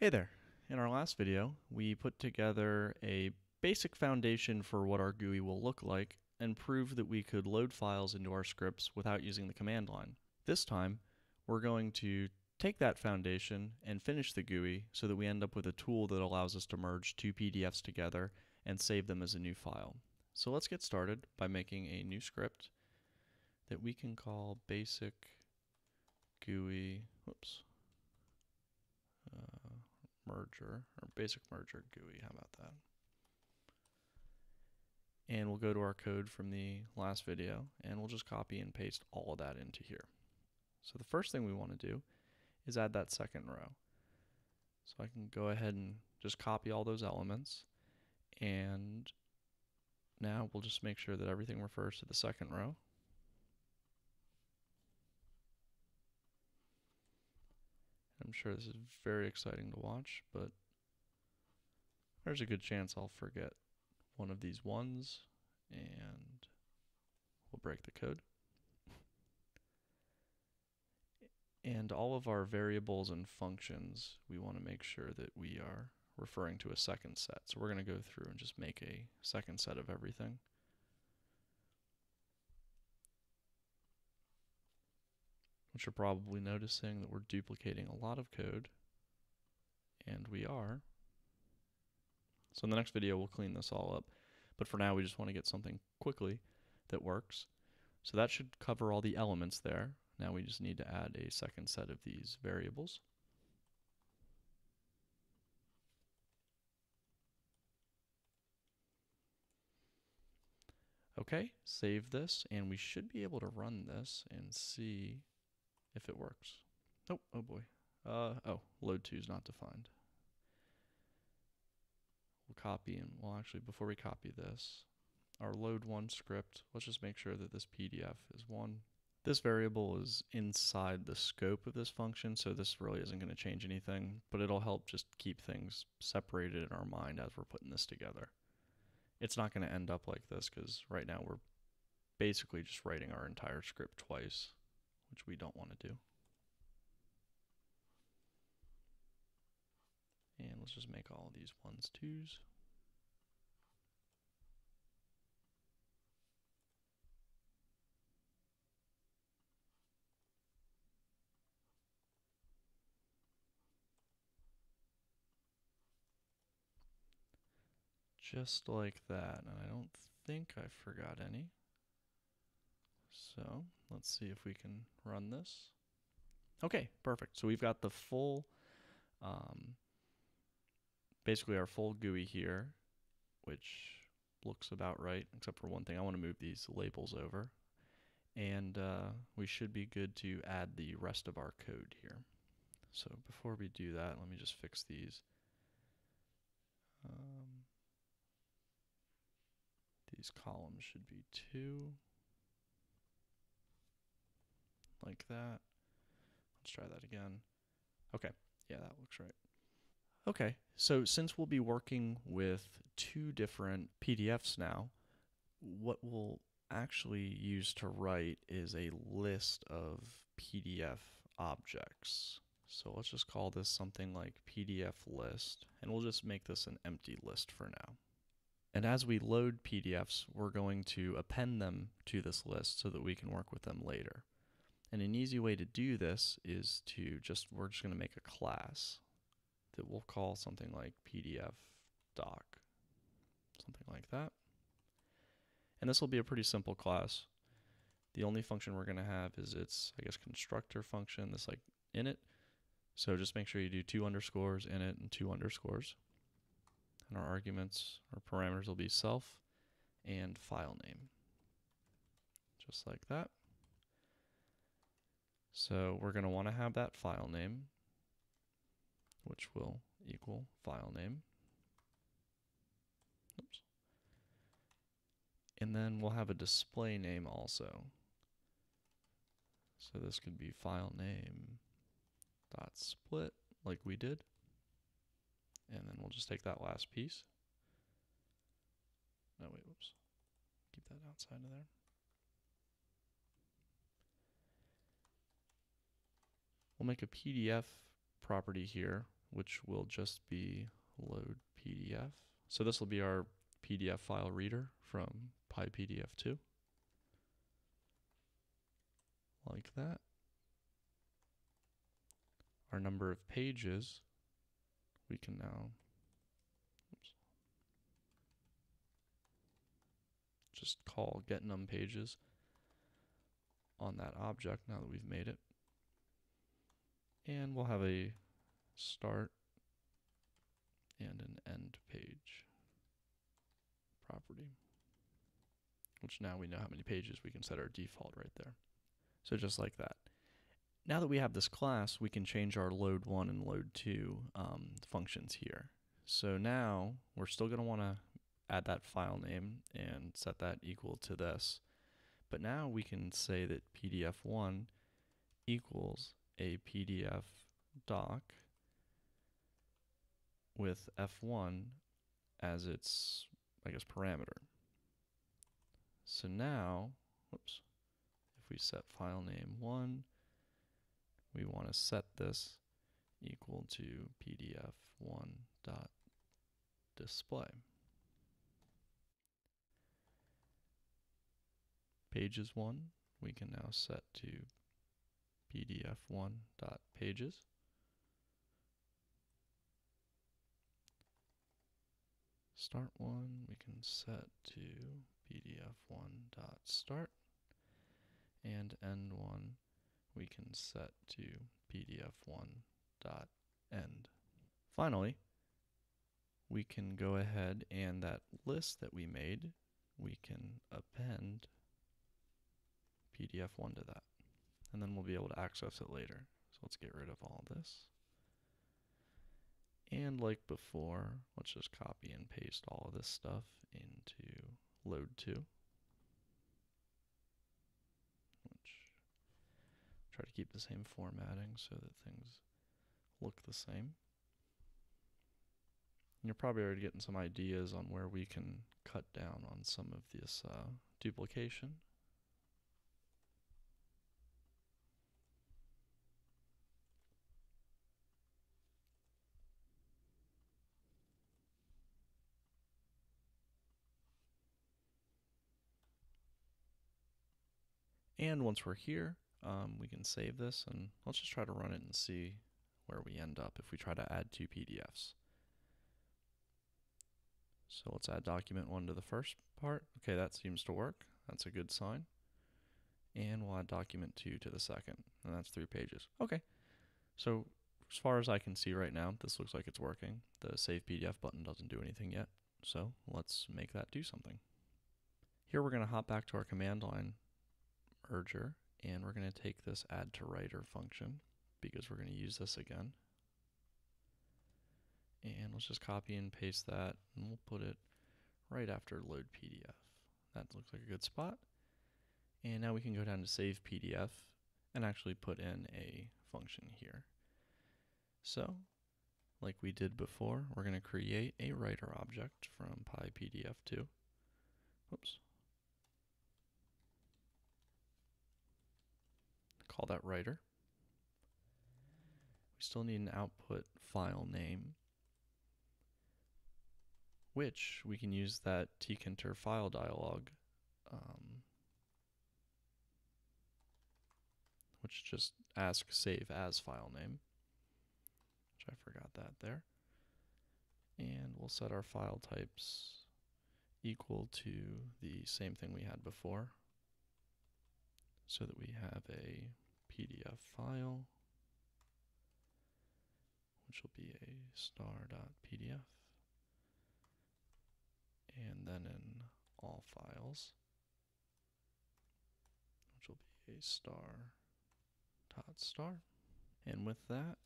Hey there. In our last video, we put together a basic foundation for what our GUI will look like and proved that we could load files into our scripts without using the command line. This time, we're going to take that foundation and finish the GUI so that we end up with a tool that allows us to merge two PDFs together and save them as a new file. So let's get started by making a new script that we can call basic GUI, whoops, merger, or basic merger GUI, how about that? And we'll go to our code from the last video and we'll just copy and paste all of that into here. So the first thing we want to do is add that second row. So I can go ahead and just copy all those elements and now we'll just make sure that everything refers to the second row. I'm sure this is very exciting to watch, but there's a good chance I'll forget one of these ones and we'll break the code. And all of our variables and functions, we want to make sure that we are referring to a second set. So we're going to go through and just make a second set of everything. Which you're probably noticing that we're duplicating a lot of code. And we are. So in the next video, we'll clean this all up. But for now, we just want to get something quickly that works. So that should cover all the elements there. Now we just need to add a second set of these variables. Okay, save this, and we should be able to run this and see if it works. Oh, oh boy. Uh, oh, load two is not defined. We'll copy and, well actually before we copy this, our load one script, let's just make sure that this PDF is one. This variable is inside the scope of this function, so this really isn't going to change anything, but it'll help just keep things separated in our mind as we're putting this together it's not going to end up like this because right now we're basically just writing our entire script twice, which we don't want to do. And let's just make all these ones twos. just like that. And I don't think I forgot any. So let's see if we can run this. Okay, perfect. So we've got the full, um, basically our full GUI here, which looks about right, except for one thing. I want to move these labels over. And uh, we should be good to add the rest of our code here. So before we do that, let me just fix these. Um, these columns should be two. Like that. Let's try that again. Okay, yeah, that looks right. Okay, so since we'll be working with two different PDFs now, what we'll actually use to write is a list of PDF objects. So let's just call this something like PDF list, and we'll just make this an empty list for now. And as we load PDFs, we're going to append them to this list so that we can work with them later. And an easy way to do this is to just, we're just going to make a class that we'll call something like PDF doc, something like that. And this will be a pretty simple class. The only function we're going to have is its, I guess, constructor function, this like init. So just make sure you do two underscores init and two underscores and our arguments or parameters will be self and file name. Just like that. So we're going to want to have that file name, which will equal file name. Oops. And then we'll have a display name also. So this could be file name dot split like we did. And then we'll just take that last piece. No, wait, whoops. Keep that outside of there. We'll make a PDF property here which will just be load PDF. So this will be our PDF file reader from PyPDF2. Like that. Our number of pages, we can now oops, just call get num pages on that object now that we've made it. And we'll have a start and an end page property, which now we know how many pages we can set our default right there. So just like that. Now that we have this class, we can change our load 1 and load 2 um, functions here. So now we're still going to want to add that file name and set that equal to this. But now we can say that PDF1 equals a PDF doc with F1 as its, I guess, parameter. So now, whoops, if we set file name 1, we want to set this equal to PDF1 dot display. Pages 1 we can now set to PDF1 dot pages. Start one we can set to PDF1 dot start and end one we can set to PDF1 dot end. Finally, we can go ahead and that list that we made, we can append PDF1 to that. And then we'll be able to access it later. So let's get rid of all this. And like before, let's just copy and paste all of this stuff into load 2. Which try to keep the same formatting so that things look the same. You're probably already getting some ideas on where we can cut down on some of this uh, duplication. And once we're here, um, we can save this and let's just try to run it and see where we end up if we try to add two PDFs. So let's add document one to the first part. Okay, that seems to work. That's a good sign. And we'll add document two to the second, and that's three pages. Okay, so as far as I can see right now, this looks like it's working. The save PDF button doesn't do anything yet, so let's make that do something. Here we're going to hop back to our command line merger, and we're going to take this add to writer function because we're going to use this again. And let's just copy and paste that, and we'll put it right after load PDF. That looks like a good spot. And now we can go down to save PDF and actually put in a function here. So, like we did before, we're going to create a writer object from PyPDF2. Whoops. Call that writer. We still need an output file name which we can use that tkinter file dialog, um, which just asks save as file name, which I forgot that there. And we'll set our file types equal to the same thing we had before, so that we have a PDF file, which will be a star.pdf and then in all files, which will be a star dot star. And with that,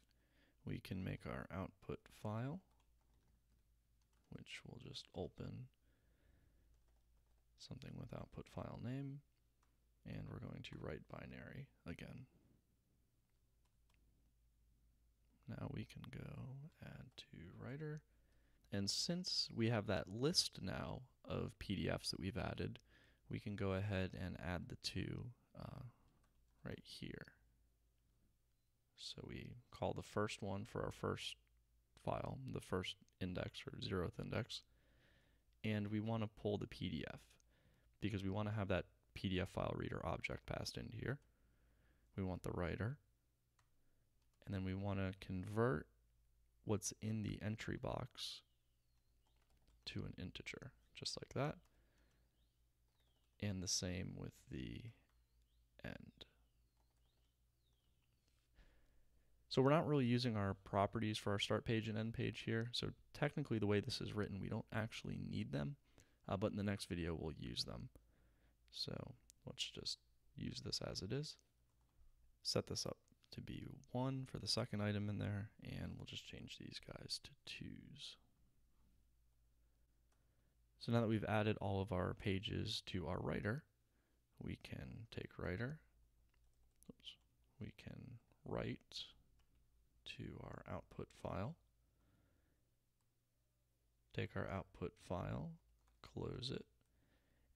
we can make our output file, which will just open something with output file name, and we're going to write binary again. Now we can go add to writer and since we have that list now of PDFs that we've added, we can go ahead and add the two uh, right here. So we call the first one for our first file, the first index or zeroth index, and we want to pull the PDF because we want to have that PDF file reader object passed into here. We want the writer, and then we want to convert what's in the entry box to an integer, just like that. And the same with the end. So we're not really using our properties for our start page and end page here. So technically the way this is written, we don't actually need them, uh, but in the next video we'll use them. So let's just use this as it is. Set this up to be one for the second item in there, and we'll just change these guys to twos. So now that we've added all of our pages to our writer, we can take writer, oops, we can write to our output file, take our output file, close it,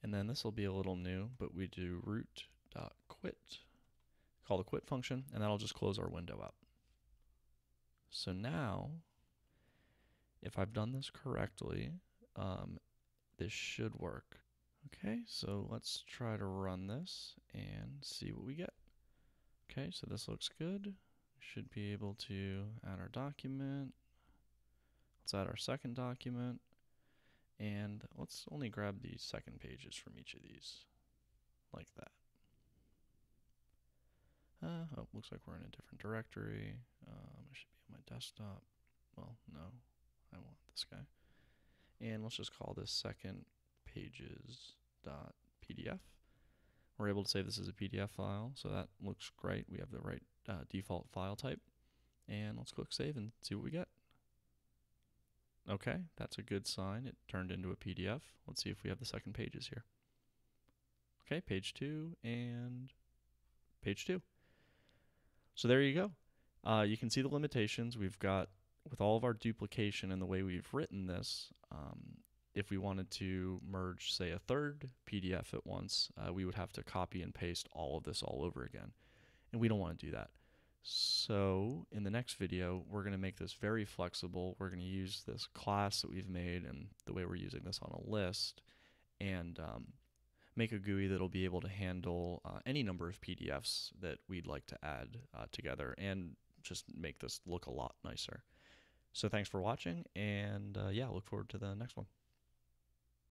and then this will be a little new, but we do root.quit, call the quit function, and that'll just close our window up. So now, if I've done this correctly, um, this should work. Okay, so let's try to run this and see what we get. Okay, so this looks good. Should be able to add our document. Let's add our second document. And let's only grab the second pages from each of these, like that. Uh, oh, looks like we're in a different directory. Um, I should be on my desktop. Well, no, I want this guy. And let's just call this second pages dot PDF. We're able to say this is a PDF file, so that looks great. We have the right uh, default file type. And let's click save and see what we get. Okay, that's a good sign. It turned into a PDF. Let's see if we have the second pages here. Okay, page two and page two. So there you go. Uh, you can see the limitations. We've got, with all of our duplication and the way we've written this, um, if we wanted to merge, say, a third PDF at once, uh, we would have to copy and paste all of this all over again. And we don't want to do that. So in the next video, we're going to make this very flexible. We're going to use this class that we've made and the way we're using this on a list and um, make a GUI that'll be able to handle uh, any number of PDFs that we'd like to add uh, together and just make this look a lot nicer. So thanks for watching and uh, yeah, look forward to the next one.